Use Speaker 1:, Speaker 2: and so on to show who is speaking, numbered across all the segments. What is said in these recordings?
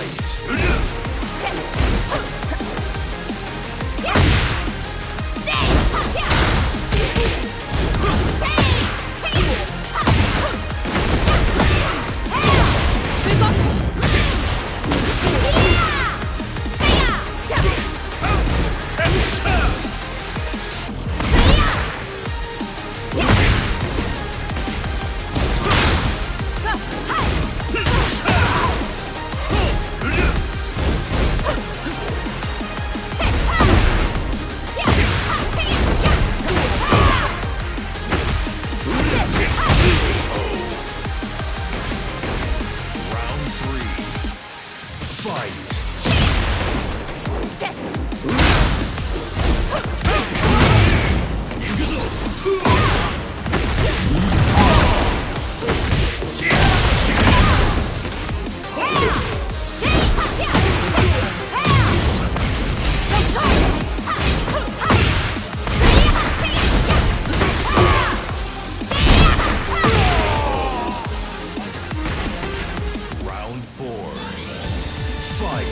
Speaker 1: Fight. Fight. Fight.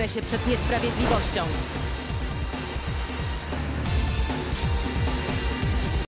Speaker 2: Pokorę się przed niesprawiedliwością.